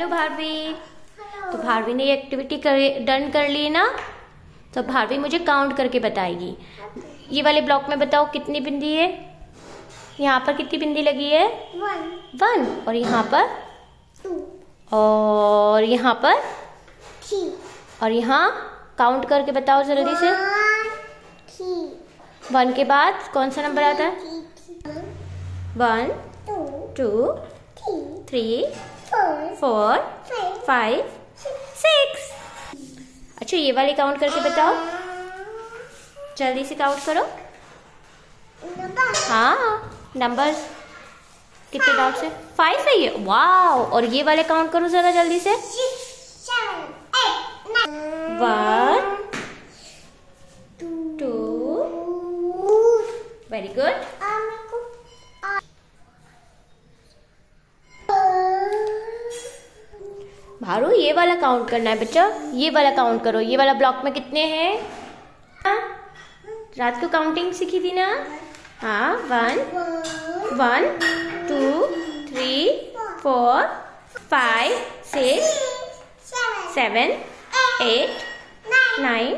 Hello Bharvi तो भारवी ने ये एक्टिविटी कर डन कर ली ना? तो भारवी मुझे काउंट करके बताएगी। ये वाले ब्लॉक में बताओ कितनी बिंदी है? यहाँ पर कितनी बिंदी लगी है? वन वन और यहाँ पर? टू और यहाँ पर? थ्री और यहाँ? काउंट करके बताओ जल्दी से। वन के बाद कौन सा नंबर आता है? One two three four five six अच्छा ये वाले काउंट करके बताओ। जल्दी से काउंट करो। हाँ नंबर कितने डॉट्स है? फाइव है ये। वाओ और ये वाले काउंट करो जरा जल्दी से। One two very good Bharu, ये वाला काउंट करना है बच्चा। ये वाला काउंट करो। ये वाला ब्लॉक में कितने हैं? हाँ? रात को काउंटिंग सीखी थी ना? हाँ one one two three four five six seven eight nine